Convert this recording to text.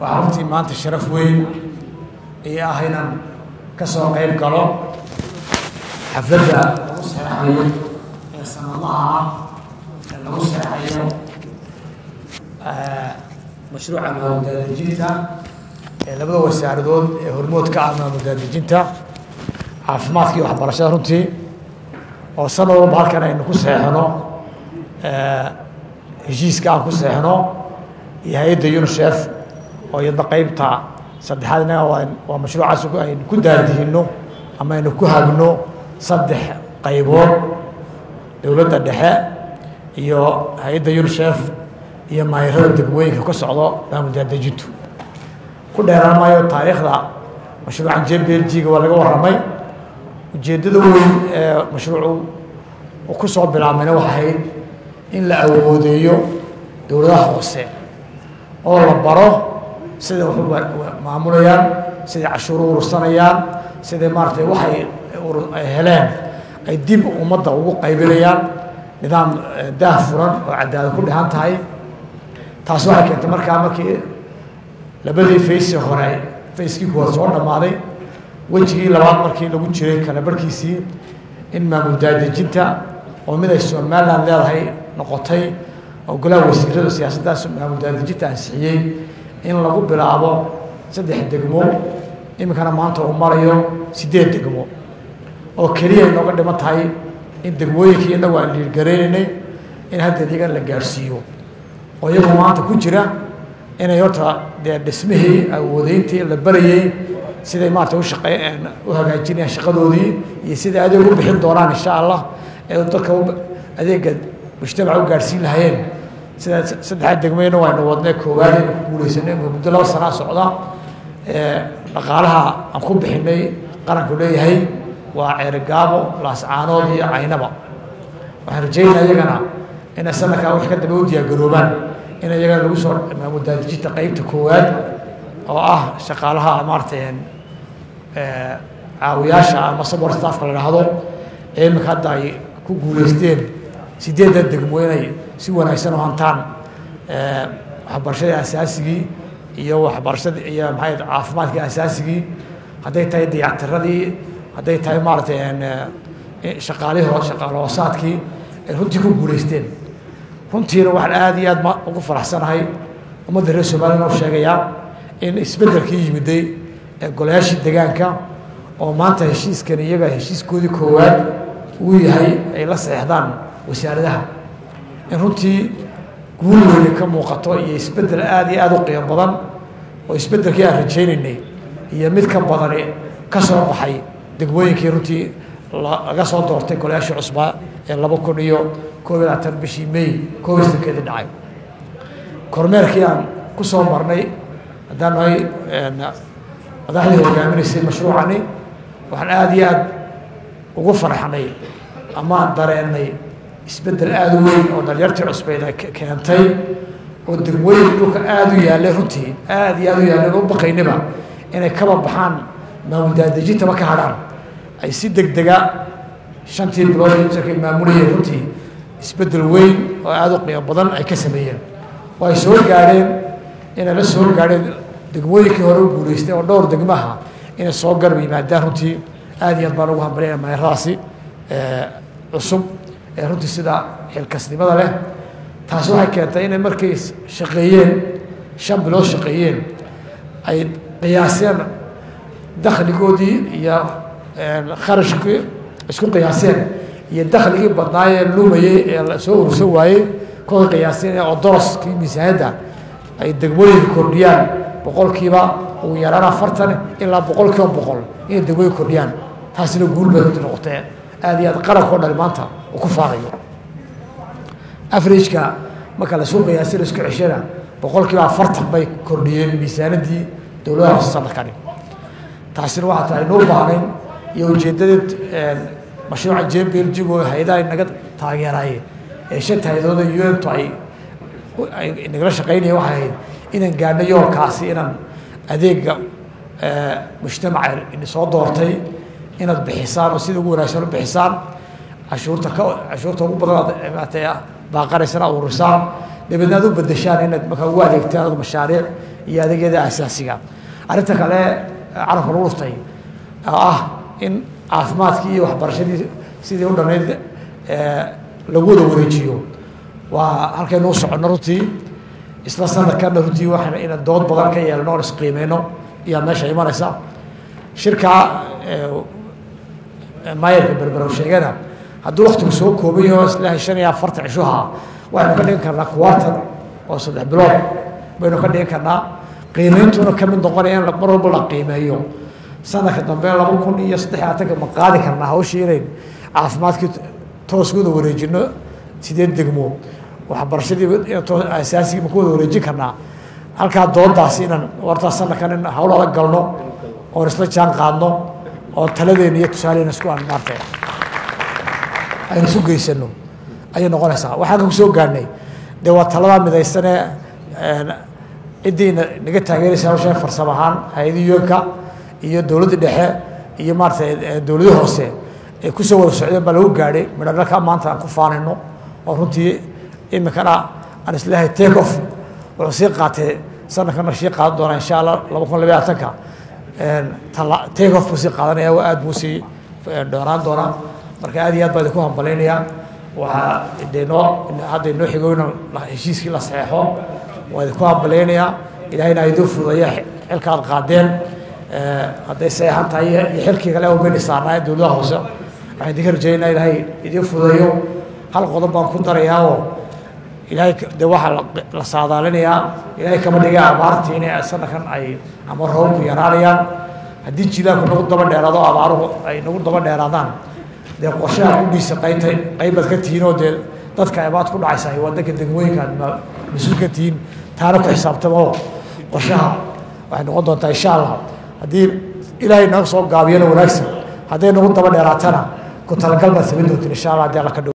waxaa runtii maanta sharaf weyn ii ah inaan ka soo qayb galo xafladda lagu seexayo ee sanadaha ah ee lagu seexayo mashruuca maamuldaadejinta ee labada wasaaradood ee hormood ka ah maamuldaadejinta caafimaadka iyo waxbarashada runtii oo sanad walba halkan aynu ku seexno heshiiska aan ku seexno iyo hay'adda unisef oo iyadna qeybta saddexaad innaga waa mashruucaas aynu ku daadihino ama aynu ku hagno saddex qaybood dowladda dhexe iyo hay'adda unisef iyo maayarada degmooyinka ka socdo maamul daadejintu ku dheeraan maayo taariikhda mashruucan j belgiga waa laga warramay. Ujeeddada weyn ee mashruucu uu ku soo bilaabmayna waxay ahayd in la awoodeeyo dowladaha hoose oo la baro siday wax maamulayaan siday cashuur u urursanayaan siday maaratay waxay ay heleen ay dib ummadda ugu qaybinayaan nidaam daah furan oo cadaalad ku dhehan tahay. Taas waxay keentay markaa markii labadii faysi hore fayskii kuwaad soo dhammaaday wejigii labaad markii lagu jiray kala barhkiisii in maamul daadejinta oo mid ay somalilan leedahay noqotay oo golaha wasiirada siyaasaddaas maamul daadejinta ansixiyey in lagu bilaabo saddex degmo iminkana maanta uu marayo siddeed degmo. Oo keliya ay nooga dhiman tahay in degmooyinkii innagu aan dhiirgaraynaynay in hadda iyagan la gaadhsiiyo oo iyagu maanta ku jira inay horta dee dhismihii awoodeyntii la barayey siday maarata u shaqey u hagaajinayaan shaqadoodii iyo siday adeeg u bixin doonaan insha allah ee dadka adeega mujtamaca u gaadhsiin lahayeen sida saddexaad degmayna waynu wadnay koowaad aynu ku guulaysanay muddo laba sanaa socda dhaqaalaha aan ku bixinay qaranku leeyahay waa ceerigaabo laascaanood iyo caynaba. Waxaan rajaynaa iyagana inay sanadkaa wax ka dambe u diyaargaroobaan in iyagana lagu soo maamul daadejinta qeybta koowaad oo ah shaqaalaha maaratay caawiyaasha ama sabor staffka la dhahdo ee iminka hadda ay ku guulaysteen sideedda degmo inay si wanaagsan u hantaan waxbarashadii asaasigii iyo waxbarashadii iyo maxay caafimaadkii asaasigii hadday tahay dayactiradii hadday tahay maaratay shaqaalihii shaqaale hoosaadkii ay runtii ku guulaysteen runtiina waxaan aada iyo aad ugu faraxsanahay. Ummadda reer somalilan oo sheegayaa in isbeddelkii yimiday ee golayaashii degaanka oo maanta heshiiskan iyaga heshiiskoodii koowaad uu yahay ay la seexdaan wasaaradaha in runtii weyne ka muuqato iyo isbeddel aada iyo aada u qiimo badan oo isbeddelkii aan rajaynaynay iyo mid ka badani ka soo baxay degmooyinkii runtii laga soo doortay golayaashii cusbaa ee laba kun iyo koob iyo bishii may koob iyo sodonkeedii dhacay. Kormeerkii aan ku soo marnay haddaan nahay madaxdii hogaaminaysay mashruucani waxaan aada iyo aada ugu farxnay amaan dareennay isbeddel aada u weyn oo dhalinyartii cusbeyd ay keentay oo degmooyin dhulka aada u yaallay runtii aada iyo aada u yaallay u baqayniba inay kaba baxaan maamul daadejintaba ka hadhaan. Ay si deg dega shantii bilood markay maamulayeen runtii isbeddel weyn oo aada u qiimo badan ay ka sameeyeen. Oo ay soo gaadheen inay la soo gaadheen degmooyinkii hore u guulaystay oo dhowr degmaha inay soo garab yimaadaan runtii. Aada iyo aad baan ugu hambalaya maayaradaasi cusub ee runtii sida xilkasnimada leh taasi waxay keentay inay markay shaqeeyeen shan bilood shaqeeyeen ay qiyaaseen dakhligoodii iyo kharashkii isku qiyaaseen iyo dakhligii badnaayee lumayey ee la soo urursan waayey kooda qiyaaseen oo doroskii miisaaniyadda ay degmooyinka kordhiyaan boqolkiiba ugu yaraan afartan ilaa boqolkiiba boqol inay degmooyin kordhiyaan. Taasina guul bay runtii noqotee aada iyo aad qaranka o dhan maanta ku faarayo averageka marka la soo qiyaasay la isku ceshana boqolkiiba afartan bay kordhiyeen miisaanadii dowladaha sanadkani taasina waxaa tahay noo baahnayn iyo ujeedadeed mashruuca j belgig oo hay'adaha naga taageeraayeen ee shanta hay'adooda untu ay nagala shaqaynaya waxay ahayd inaan gaadhno yoolkaasi inaan adeega mujtamaca ini soo doortay inaad bixisaan oo sida ugu wanaagsan u bixisaan cashuurta ka cashuurta ugu badan aad maatay baaqanaysana ururisaan dabeedna aad u bedeshaan inaad markaa ugu adeegtaan ad mashaariic iyo adeegyada asaasiga arrinta kale carabka lagu dhuftay oo ah in caafimaadkii iyo waxbarashadii sidii u dhammayd lagu wada wareejiyo. Waa halkaynu u soconno runtii isla sanadkana runtii waxaan inaan dood badan ka yeelno oon isqiimeyno iyaa meesha imanaysa. Shirkaa maayarka berberow sheegana hadduu waktigu soo koobayo islaahay shan iyo afartan cishuha waxaynu ka dhigan karnaa quarter oo saddex bilood. Baynu ka dhigan karnaa qiimeyntuna ka mid noqonaya in mar walba la qiimeeyo. Sanadka dambe laba kun iyo saddex atanka ma qaadi karnaa hawshii inayn caafimaadkii toos wada wareejino sideed degmo. Waxbarashadii asaasigii ma ku wada wareejin karnaa. Halkaa doodaasi inaan wartaa sanadkan in hawl adag galno oon isla jaan qaadno oo taladeena iyo tusaaleena isku aan maartay. Aynu isu geysano ayay noqonaysaa. Waxaan ku soo gaarnay. Dee waa taladaa midaysanee ciddii naga taageeraysa hawshan farsamo ahaan hay'adiyooka iyo dowladda dhexe iyo maaratay dowladi hoose ay ku soo wada socdeen baa lagu gaadhay. Midhadhalka maanta aan ku faanayno oo runtii iminkana aan isleehay take wuxuu sii qaatay sanadkana sii qaadan doonaa insha allah laba kun labiya atanka take off buu sii qaadanaya aad buu sii dhoonaan doonaa. Marka aad iyo aad baa idinku hambalaynayaa waxaa denoo hadda inoo xigo in heshiiskii la saxeexo waa idinku hambalaynayaa ilahayna idin fudaya xilka aad qaadeen. Hadday saxeexan tahay iyo xilkii kale umayni saarnaa dowladaha hoose. Waxaan idinka rajeynaa ilaahay idin fudayo hal qodob baan ku darayaa oo ilaahay de waxaa la saadaalinayaa. Ilaahay kama dhiga abaartii inay sanadkan ay ama roobku yaraanayaan haddii jilaanku nagu daba dheeraado abaaruhu ay nagu daba dheeraadaan dee qorshaha kudhiisa qaybta qaybaad ka tihiin oo dee dadka abaad ku dhacaysa waa dadka degmooyinka aad mas'uul ka tihiin taana ku xisaabtama oo qorshaha waxay noqon doontaa insha allah. Haddii ilaahay naga soo gaabiyana wanaagsan hadday nagu daba dheeraatana ku talagal baad samayn doontiin insha allah haddii alla ka dhow